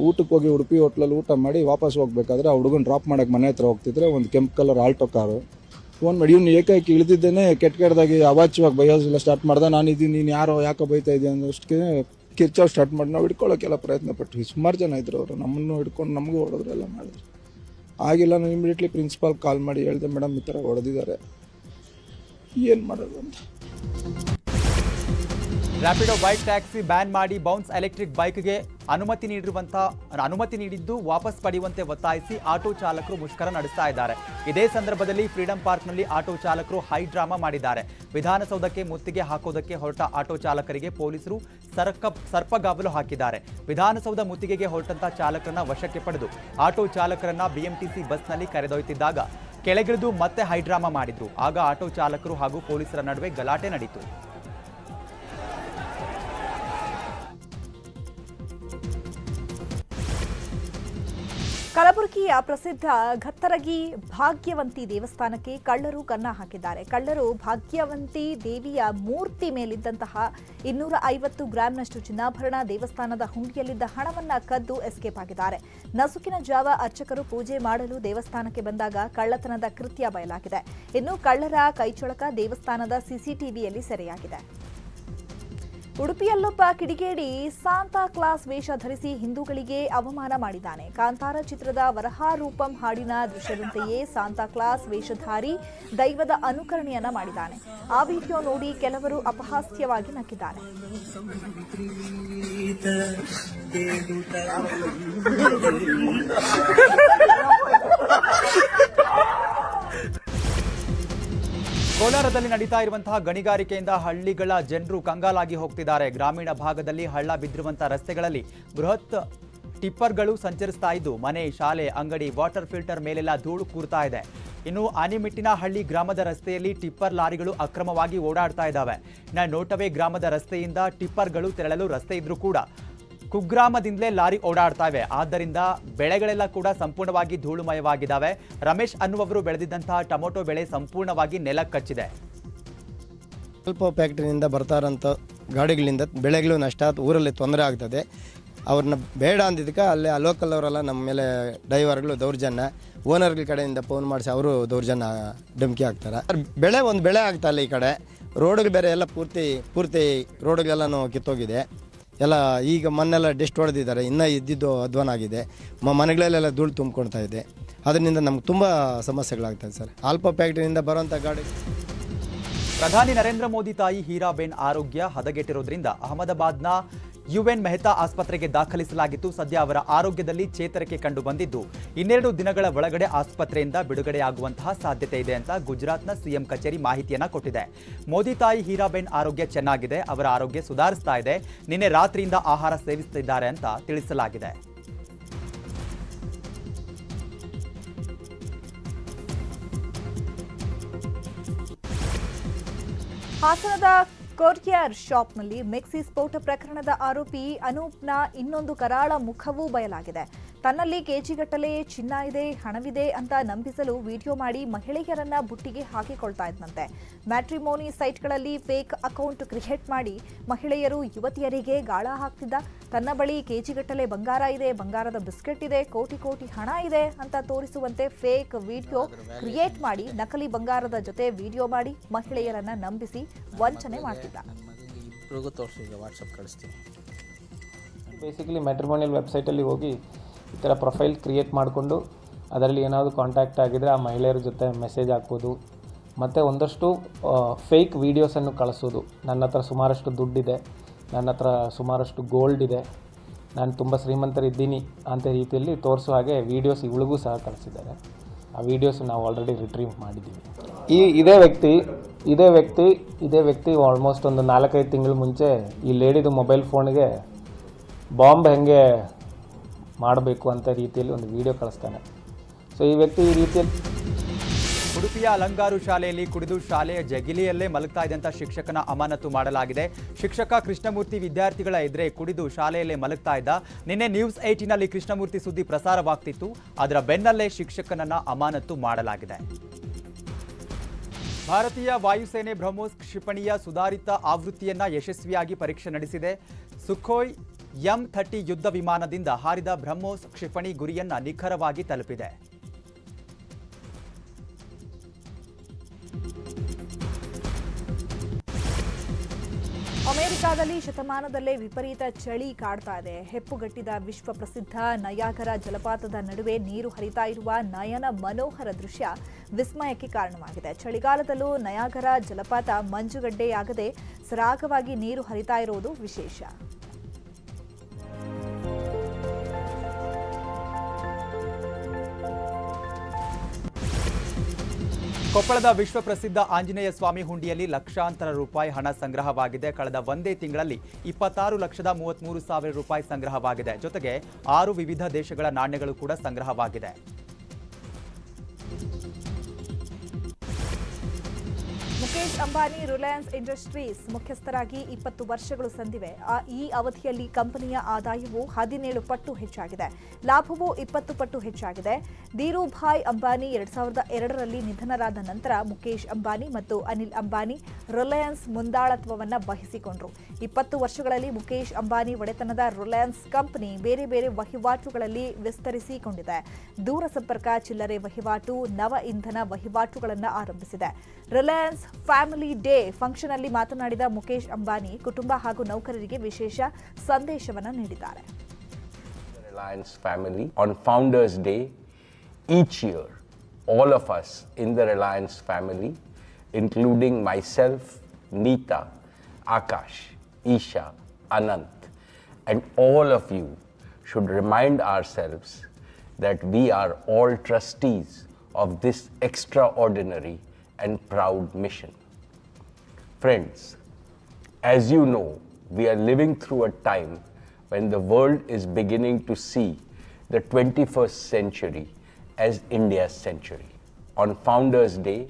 Speaker 17: ಊಟಕ್ಕೆ ಹೋಗಿ ಉಡುಪಿ ಹೋಟ್ಲಲ್ಲಿ ಊಟ ಮಾಡಿ ವಾಪಸ್ ಹೋಗ್ಬೇಕಾದ್ರೆ ಆ ಹುಡುಗನ ಡ್ರಾಪ್ ಮಾಡೋಕ್ಕೆ ಮನೆ ಹತ್ರ ಹೋಗ್ತಿದ್ರೆ ಒಂದು ಕೆಂಪು ಕಲರ್ ಆಲ್ಟೋ ಕಾರು ಫೋನ್ ಮಾಡಿ, ಇವ್ನು ಏಕಾಏಕಿ ಇಳಿದಿದ್ದೇನೆ, ಕೆಟ್ಟ ಕೆಟ್ಟದಾಗಿ ಅವಾಚ್ಯವಾಗಿ ಬೈಯೋದಿಲ್ಲ ಸ್ಟಾರ್ಟ್ ಮಾಡ್ದೆ. ನಾನು ಇದೀನಿ ನೀನು ಯಾರೋ ಯಾಕೋ ಬೈತಾ ಇದೆಯಾ ಅನ್ನೋಷ್ಟಕ್ಕೆ ಕಿರ್ಚಾವ್ ಸ್ಟಾರ್ಟ್ ಮಾಡಿ ನಾವು ಹಿಡ್ಕೊಳ್ಳೋಕ್ಕೆಲ್ಲ ಪ್ರಯತ್ನ ಪಟ್ವಿ ಸುಮಾರು ಜನ ಇದ್ರು ಅವರು. ನಮ್ಮನ್ನು ಹಿಡ್ಕೊಂಡು ನಮಗೂ ಹೊಡೆದ್ರು ಎಲ್ಲ ಮಾಡಿದ್ರು. ಆಗಿಲ್ಲ ನಾನು ಇಮಿಡಿಯೇಟ್ಲಿ ಪ್ರಿನ್ಸಿಪಾಲ್ ಕಾಲ್ ಮಾಡಿ ಹೇಳಿದೆ, ಮೇಡಮ್ ಈ ಥರ ಹೊಡೆದಿದ್ದಾರೆ. ಏನು ಮಾಡೋದು ಅಂತ?
Speaker 1: ರ್ಯಾಪಿಡೋ ಬೈಕ್ ಟ್ಯಾಕ್ಸಿ ಬ್ಯಾನ್ ಮಾಡಿ ಬೌನ್ಸ್ ಎಲೆಕ್ಟ್ರಿಕ್ ಬೈಕ್ಗೆ ಅನುಮತಿ ನೀಡಿರುವಂತ ಅನುಮತಿ ನೀಡಿದ್ದು ವಾಪಸ್ ಪಡೆಯುವಂತೆ ಒತ್ತಾಯಿಸಿ ಆಟೋ ಚಾಲಕರು ಮುಷ್ಕರ ನಡೆಸ್ತಾ ಇದ್ದಾರೆ. ಇದೇ ಸಂದರ್ಭದಲ್ಲಿ ಫ್ರೀಡಂ ಪಾರ್ಕ್ನಲ್ಲಿ ಆಟೋ ಚಾಲಕರು ಹೈ ಡ್ರಾಮಾ ಮಾಡಿದ್ದಾರೆ. ವಿಧಾನಸೌಧಕ್ಕೆ ಮುತ್ತಿಗೆ ಹಾಕೋದಕ್ಕೆ ಹೊರಟ ಆಟೋ ಚಾಲಕರಿಗೆ ಪೊಲೀಸರು ಸರ್ಕ, ಸರ್ಪಗಾವಲು ಹಾಕಿದ್ದಾರೆ. ವಿಧಾನಸೌಧ ಮುತ್ತಿಗೆಗೆ ಹೊರಟಂತ ಚಾಲಕರನ್ನ ವಶಕ್ಕೆ ಪಡೆದು ಆಟೋ ಚಾಲಕರನ್ನ ಬಿಎಂಟಿಸಿ ಬಸ್ನಲ್ಲಿ ಕರೆದೊಯ್ತಿದ್ದಾಗ ಕೆಳಗಿಳಿದು ಮತ್ತೆ ಹೈಡ್ರಾಮಾ ಮಾಡಿದ್ರು. ಆಗ ಆಟೋ ಚಾಲಕರು ಹಾಗೂ ಪೊಲೀಸರ ನಡುವೆ ಗಲಾಟೆ ನಡೆಯಿತು
Speaker 2: ಕಲಬುರಗಿಯ ಪ್ರಸಿದ್ಧ ಘತ್ತರಗಿ ಭಾಗ್ಯವಂತಿ ದೇವಸ್ಥಾನಕ್ಕೆ ಕಳ್ಳರು ಕನ್ನ ಹಾಕಿದ್ದಾರೆ. ಕಳ್ಳರು ಭಾಗ್ಯವಂತಿ ದೇವಿಯ ಮೂರ್ತಿ ಮೇಲಿದ್ದಂತಹ ಇನ್ನೂರ ಐವತ್ತು ಗ್ರಾಂನಷ್ಟು ಚಿನ್ನಾಭರಣ ದೇವಸ್ಥಾನದ ಹುಂಡಿಯಲ್ಲಿದ್ದ ಹಣವನ್ನು ಕದ್ದು ಎಸ್ಕೇಪ್ ಆಗಿದ್ದಾರೆ. ನಸುಕಿನ ಜಾವ ಅರ್ಚಕರು ಪೂಜೆ ಮಾಡಲು ದೇವಸ್ಥಾನಕ್ಕೆ ಬಂದಾಗ ಕಳ್ಳತನದ ಕೃತ್ಯ ಬಯಲಾಗಿದೆ. ಇನ್ನು ಕಳ್ಳರ ಕೈಚೊಳಕ ದೇವಸ್ಥಾನದ ಸಿಸಿಟಿವಿಯಲ್ಲಿ ಸೆರೆಯಾಗಿದೆ. ಉಡುಪಿಯಲ್ಲೊಬ್ಬ ಕಿಡಿಗೇಡಿ ಸಾಂತಾ ಕ್ಲಾಸ್ ವೇಷ ಧರಿಸಿ ಹಿಂದೂಗಳಿಗೆ ಅವಮಾನ ಮಾಡಿದ್ದಾನೆ. ಕಾಂತಾರ ಚಿತ್ರದ ವರಹಾರೂಪಂ ಹಾಡಿನ ದೃಶ್ಯದಂತೆಯೇ ಸಾಂತಾ ಕ್ಲಾಸ್ ವೇಷಧಾರಿ ದೈವದ ಅನುಕರಣೆಯನ್ನ ಮಾಡಿದ್ದಾನೆ. ಆ ವಿಡಿಯೋ ನೋಡಿ ಕೆಲವರು ಅಪಹಾಸ್ಯವಾಗಿ ನಕ್ಕಿದ್ದಾರೆ.
Speaker 1: ಕೋಲಾರದಲ್ಲಿ ನಡೀತಾ ಇರುವಂತಹ ಗಣಿಗಾರಿಕೆಯಿಂದ ಹಳ್ಳಿಗಳ ಜನರು ಕಂಗಾಲಾಗಿ ಹೋಗ್ತಿದ್ದಾರೆ. ಗ್ರಾಮೀಣ ಭಾಗದಲ್ಲಿ ಹಳ್ಳ ಬಿದ್ದಿರುವಂತಹ ರಸ್ತೆಗಳಲ್ಲಿ ಬೃಹತ್ ಟಿಪ್ಪರ್ಗಳು ಸಂಚರಿಸ್ತಾ ಇದ್ದು, ಮನೆ, ಶಾಲೆ, ಅಂಗಡಿ, ವಾಟರ್ ಫಿಲ್ಟರ್ ಮೇಲೆಲ್ಲ ಧೂಳು ಕೂರ್ತಾ ಇದೆ. ಇನ್ನು ಆನಿಮಿಟ್ಟಿನಹಳ್ಳಿ ಗ್ರಾಮದ ರಸ್ತೆಯಲ್ಲಿ ಟಿಪ್ಪರ್ ಲಾರಿಗಳು ಅಕ್ರಮವಾಗಿ ಓಡಾಡ್ತಾ ಇದ್ದಾವೆ. ನಾ ನೋಟವೇ ಗ್ರಾಮದ ರಸ್ತೆಯಿಂದ ಟಿಪ್ಪರ್ಗಳು ತೆರಳಲು ರಸ್ತೆ ಇದ್ರೂ ಕೂಡ ಕುಗ್ರಾಮದಿಂದಲೇ ಲಾರಿ ಓಡಾಡ್ತಾ ಇವೆ. ಆದ್ದರಿಂದ ಬೆಳೆಗಳೆಲ್ಲ ಕೂಡ ಸಂಪೂರ್ಣವಾಗಿ ಧೂಳುಮಯವಾಗಿದ್ದಾವೆ. ರಮೇಶ್ ಅನ್ನುವವರು ಬೆಳೆದಿದ್ದಂತಹ ಟೊಮೊಟೊ ಬೆಳೆ ಸಂಪೂರ್ಣವಾಗಿ ನೆಲಕ್ಕಚ್ಚಿದೆ.
Speaker 18: ಸ್ವಲ್ಪ ಫ್ಯಾಕ್ಟ್ರಿಯಿಂದ ಬರ್ತಾರಂಥ ಗಾಡಿಗಳಿಂದ ಬೆಳೆಗಳು ನಷ್ಟ ಊರಲ್ಲಿ ತೊಂದರೆ ಆಗ್ತದೆ. ಅವ್ರನ್ನ ಬೇಡ ಅಂದಿದ್ದಕ್ಕೆ ಅಲ್ಲೇ ಆ ಲೋಕಲ್ ಅವರೆಲ್ಲ ನಮ್ಮ ಮೇಲೆ ಡ್ರೈವರ್ಗಳು, ದೌರ್ಜನ್ಯ. ಓನರ್ಗಳ ಕಡೆಯಿಂದ ಫೋನ್ ಮಾಡಿಸಿ ಅವರು ದೌರ್ಜನ್ಯ ಧಮಕಿ ಹಾಕ್ತಾರೆ. ಬೆಳೆ ಒಂದು ಬೆಳೆ ಆಗ್ತಾ ಇಲ್ಲ ಈ ಕಡೆ. ರೋಡ್ಗೆ ಬೇರೆ ಎಲ್ಲ ಪೂರ್ತಿ ಪೂರ್ತಿ ರೋಡ್ಗೆಲ್ಲನೂ ಕಿತ್ತೋಗಿದೆ. ಎಲ್ಲ ಈಗ ಮಣ್ಣೆಲ್ಲ ಡೆಸ್ಟ್ ಹೊಡೆದಿದ್ದಾರೆ. ಇನ್ನೂ ಇದ್ದಿದ್ದು ಅಧ್ವಾನ ಆಗಿದೆ. ಮ ಮನೆಗಳಲ್ಲೆಲ್ಲ ಧೂಳು ತುಂಬ್ಕೊಳ್ತಾ ಇದೆ. ಅದರಿಂದ ನಮ್ಗೆ ತುಂಬ ಸಮಸ್ಯೆಗಳಾಗ್ತದೆ ಸರ್. ಆಲ್ಪಾ ಫ್ಯಾಕ್ಟ್ರಿಯಿಂದ ಬರುವಂಥ ಗಾಡಿ.
Speaker 1: ಪ್ರಧಾನಿ ನರೇಂದ್ರ ಮೋದಿ ತಾಯಿ ಹೀರಾಬೇನ್ ಆರೋಗ್ಯ ಹದಗೆಟ್ಟಿರೋದ್ರಿಂದ ಅಹಮದಾಬಾದ್ನ ಯುಎನ್ ಮೆಹ್ತಾ ಆಸ್ಪತ್ರೆಗೆ ದಾಖಲಿಸಲಾಗಿತ್ತು ಸದ್ಯ ಅವರ ಆರೋಗ್ಯದಲ್ಲಿ ಚೇತರಿಕೆ ಕಂಡು ಬಂದಿದ್ದು ಇನ್ನೆರಡು ದಿನಗಳ ಒಳಗಡೆ ಆಸ್ಪತ್ರೆಯಿಂದ ಬಿಡುಗಡೆಯಾಗುವಂತಹ ಸಾಧ್ಯತೆ ಇದೆ ಅಂತ ಗುಜರಾತ್ನ ಸಿಎಂ ಕಚೇರಿ ಮಾಹಿತಿಯನ್ನ ಕೊಟ್ಟಿದೆ. ಮೋದಿ ತಾಯಿ ಹೀರಾಬೆನ್ ಆರೋಗ್ಯ ಚೆನ್ನಾಗಿದೆ, ಅವರ ಆರೋಗ್ಯ ಸುಧಾರಿಸ್ತಾ ಇದೆ, ನಿನ್ನೆ ರಾತ್ರಿಯಿಂದ ಆಹಾರ ಸೇವಿಸುತ್ತಿದ್ದಾರೆ ಅಂತ ತಿಳಿಸಲಾಗಿದೆ.
Speaker 2: ಹಾಸನದ ಕೊರಿಯರ್ ಶಾಪ್ನಲ್ಲಿ ಮೆಕ್ಸಿ ಸ್ಫೋಟ ಪ್ರಕರಣದ ಆರೋಪಿ ಅನೂಪ್ನ ಇನ್ನೊಂದು ಕರಾಳ ಮುಖವೂ ಬಯಲಾಗಿದೆ. ತನ್ನಲ್ಲಿ ಕೆಜಿಗಟ್ಟಲೆ ಚಿನ್ನ ಇದೆ ಹಣವಿದೆ ಅಂತ ನಂಬಿಸಲು ವಿಡಿಯೋ ಮಾಡಿ ಮಹಿಳೆಯರನ್ನ ಬುಟ್ಟಿಗೆ ಹಾಕಿಕೊಳ್ತಾ ಇದ್ದಂತೆ ಮ್ಯಾಟ್ರಿಮೋನಿ ಸೈಟ್ಗಳಲ್ಲಿ ಫೇಕ್ ಅಕೌಂಟ್ ಕ್ರಿಯೇಟ್ ಮಾಡಿ ಮಹಿಳೆಯರು ಯುವತಿಯರಿಗೆ ಗಾಳ ಹಾಕ್ತಿದ್ದ. ತನ್ನ ಬಳಿ ಕೆಜಿಗಟ್ಟಲೆ ಬಂಗಾರ ಇದೆ ಬಂಗಾರದ ಬಿಸ್ಕೆಟ್ ಇದೆ ಕೋಟಿ ಕೋಟಿ ಹಣ ಇದೆ ಅಂತ ತೋರಿಸುವಂತೆ ಫೇಕ್ ವಿಡಿಯೋ ಕ್ರಿಯೇಟ್ ಮಾಡಿ ನಕಲಿ ಬಂಗಾರದ ಜೊತೆ ವಿಡಿಯೋ ಮಾಡಿ ಮಹಿಳೆಯರನ್ನ ನಂಬಿಸಿ ವಂಚನೆ ಮಾಡ್ತಿದ್ದ.
Speaker 19: ಇಬ್ರಿಗೂ ತೋರಿಸು ಈಗ ವಾಟ್ಸಪ್ ಕಳಿಸ್ತೀನಿ.
Speaker 20: ಬೇಸಿಕಲಿ ಮ್ಯಾಟ್ರಿಮೋನಿಯಲ್ ವೆಬ್ಸೈಟಲ್ಲಿ ಹೋಗಿ ಈ ಥರ ಪ್ರೊಫೈಲ್ ಕ್ರಿಯೇಟ್ ಮಾಡಿಕೊಂಡು ಅದರಲ್ಲಿ ಏನಾದರೂ ಕಾಂಟ್ಯಾಕ್ಟ್ ಆಗಿದರೆ ಆ ಮಹಿಳೆಯರ ಜೊತೆ ಮೆಸೇಜ್ ಹಾಕ್ಬೋದು. ಮತ್ತು ಒಂದಷ್ಟು ಫೇಕ್ ವೀಡಿಯೋಸನ್ನು ಕಳಿಸೋದು. ನನ್ನ ಹತ್ರ ಸುಮಾರಷ್ಟು ದುಡ್ಡಿದೆ. ನನ್ನ ಹತ್ರ ಸುಮಾರಷ್ಟು ಗೋಲ್ಡ್ ಇದೆ. ನಾನು ತುಂಬ ಶ್ರೀಮಂತರಿದ್ದೀನಿ ಅಂತ ರೀತಿಯಲ್ಲಿ ತೋರಿಸೋ ಹಾಗೆ ವೀಡಿಯೋಸ್ ಇವಳಿಗೂ ಸಹ ಕಳಿಸಿದ್ದಾರೆ. ಆ ವೀಡಿಯೋಸ್ ನಾವು ಆಲ್ರೆಡಿ ರಿಟ್ರೀವ್ ಮಾಡಿದ್ದೀವಿ. ಈ, ಇದೇ ವ್ಯಕ್ತಿ ಇದೇ ವ್ಯಕ್ತಿ ಇದೇ ವ್ಯಕ್ತಿ ಆಲ್ಮೋಸ್ಟ್ ಒಂದು ನಾಲ್ಕೈದು ತಿಂಗಳ ಮುಂಚೆ ಈ ಲೇಡಿದು ಮೊಬೈಲ್ ಫೋನ್ಗೆ ಬಾಂಬ್ ಹೆಂಗೆ ಮಾಡಬೇಕು ಅಂತ ರೀತಿಯಲ್ಲಿ ಒಂದು ವಿಡಿಯೋ ಕಳಿಸ್ತಾನೆ. ಸೊ ಈ ವ್ಯಕ್ತಿ ಈ ರೀತಿಯಲ್ಲಿ
Speaker 1: ಉಡುಪಿಯ ಅಲಂಗಾರು ಶಾಲೆಯಲ್ಲಿ ಕುಡಿದು ಶಾಲೆಯ ಜಗಿಲಿಯಲ್ಲೇ ಮಲಗ್ತಾ ಇದ್ದಂಥ ಶಿಕ್ಷಕನ ಅಮಾನತು ಮಾಡಲಾಗಿದೆ. ಶಿಕ್ಷಕ ಕೃಷ್ಣಮೂರ್ತಿ ವಿದ್ಯಾರ್ಥಿಗಳ ಎದುರೆ ಕುಡಿದು ಶಾಲೆಯಲ್ಲೇ ಮಲಗ್ತಾ ಇದ್ದ. ನಿನ್ನೆ ನ್ಯೂಸ್ ಏಟಿನಲ್ಲಿ ಕೃಷ್ಣಮೂರ್ತಿ ಸುದ್ದಿ ಪ್ರಸಾರವಾಗ್ತಿತ್ತು. ಅದರ ಬೆನ್ನಲ್ಲೇ ಶಿಕ್ಷಕನನ್ನ ಅಮಾನತು ಮಾಡಲಾಗಿದೆ. ಭಾರತೀಯ ವಾಯುಸೇನೆ ಬ್ರಹ್ಮೋಸ್ ಕ್ಷಿಪಣಿಯ ಸುಧಾರಿತ ಆವೃತ್ತಿಯನ್ನ ಯಶಸ್ವಿಯಾಗಿ ಪರೀಕ್ಷೆ ನಡೆಸಿದೆ. ಸುಖೋಯ್ ಎಂ ಥರ್ಟಿ ಯುದ್ಧ ವಿಮಾನದಿಂದ ಹಾರಿದ ಬ್ರಹ್ಮೋಸ್ ಕ್ಷಿಪಣಿ ಗುರಿಯನ್ನ ನಿಖರವಾಗಿ ತಲುಪಿದೆ.
Speaker 2: ಅಮೆರಿಕಾದಲ್ಲಿ ಶತಮಾನದಲ್ಲೇ ವಿಪರೀತ ಚಳಿ ಕಾಡ್ತಾ ಇದೆ. ಹೆಪ್ಪುಗಟ್ಟಿದ ವಿಶ್ವ ಪ್ರಸಿದ್ಧ ನಯಾಗರ ಜಲಪಾತದ ನಡುವೆ ನೀರು ಹರಿತಾ ಇರುವ ನಯನ ಮನೋಹರ ದೃಶ್ಯ ವಿಸ್ಮಯಕ್ಕೆ ಕಾರಣವಾಗಿದೆ. ಚಳಿಗಾಲದಲ್ಲೂ ನಯಾಗರ ಜಲಪಾತ ಮಂಜುಗಡ್ಡೆಯಾಗದೆ ಸರಾಗವಾಗಿ ನೀರು ಹರಿತಾ ಇರುವುದು ವಿಶೇಷ.
Speaker 1: ಕೊಪ್ಪಳದ ವಿಶ್ವ ಪ್ರಸಿದ್ಧ ಆಂಜನೇಯ ಸ್ವಾಮಿ ಹುಂಡಿಯಲ್ಲಿ ಲಕ್ಷಾಂತರ ರೂಪಾಯಿ ಹಣ ಸಂಗ್ರಹವಾಗಿದೆ. ಕಳೆದ ಒಂದೇ ತಿಂಗಳಲ್ಲಿ ಇಪ್ಪತ್ತಾರು ಲಕ್ಷದ ಮೂವತ್ಮೂರು ಸಾವಿರ ರೂಪಾಯಿ ಸಂಗ್ರಹವಾಗಿದೆ. ಜೊತೆಗೆ ಆರು ವಿವಿಧ ದೇಶಗಳ ನಾಣ್ಯಗಳು ಕೂಡ ಸಂಗ್ರಹವಾಗಿದೆ.
Speaker 2: ಮುಖೇಶ್ ಅಂಬಾನಿ ರಿಲಯನ್ಸ್ ಇಂಡಸ್ಟ್ರೀಸ್ ಮುಖ್ಯಸ್ಥರಾಗಿ ಇಪ್ಪತ್ತು ವರ್ಷಗಳು ಸಂದಿವೆ. ಈ ಅವಧಿಯಲ್ಲಿ ಕಂಪನಿಯ ಆದಾಯವು ಹದಿನೇಳು ಪಟ್ಟು ಹೆಚ್ಚಾಗಿದೆ. ಲಾಭವು ಇಪ್ಪತ್ತು ಪಟ್ಟು ಹೆಚ್ಚಾಗಿದೆ. ಧೀರುಭಾಯ್ ಅಂಬಾನಿ ಎರಡ್ ಸಾವಿರದ ಎರಡರಲ್ಲಿ ನಿಧನರಾದ ನಂತರ ಮುಕೇಶ್ ಅಂಬಾನಿ ಮತ್ತು ಅನಿಲ್ ಅಂಬಾನಿ ರಿಲಯನ್ಸ್ ಮುಂದಾಳತ್ವವನ್ನು ವಹಿಸಿಕೊಂಡರು. ಇಪ್ಪತ್ತು ವರ್ಷಗಳಲ್ಲಿ ಮುಕೇಶ್ ಅಂಬಾನಿ ಒಡೆತನದ ರಿಲಯನ್ಸ್ ಕಂಪನಿ ಬೇರೆ ಬೇರೆ ವಹಿವಾಟುಗಳಲ್ಲಿ ವಿಸ್ತರಿಸಿಕೊಂಡಿದೆ. ದೂರ ಸಂಪರ್ಕ ಚಿಲ್ಲರೆ ವಹಿವಾಟು, ನವ ಇಂಧನ ವಹಿವಾಟುಗಳನ್ನು ಆರಂಭಿಸಿದೆ. ರಿಲಯನ್ಸ್ ಫ್ಯಾಮಿಲಿ ಡೇ ಫಂಕ್ಷನ್ ಅಲ್ಲಿ ಮಾತನಾಡಿದ ಮುಖೇಶ್ ಅಂಬಾನಿ ಕುಟುಂಬ ಹಾಗೂ ನೌಕರರಿಗೆ ವಿಶೇಷ ಸಂದೇಶವನ್ನು ನೀಡಿದ್ದಾರೆ
Speaker 21: Reliance family on Founders Day each year. All of us in the Reliance family, including myself, Neeta, Akash, Isha, Anant, and all of you should remind ourselves that we are all trustees of this extraordinary and proud mission. Friends, as you know, we are living through a time when the world is beginning to see the 21st century as India's century. On Founders Day,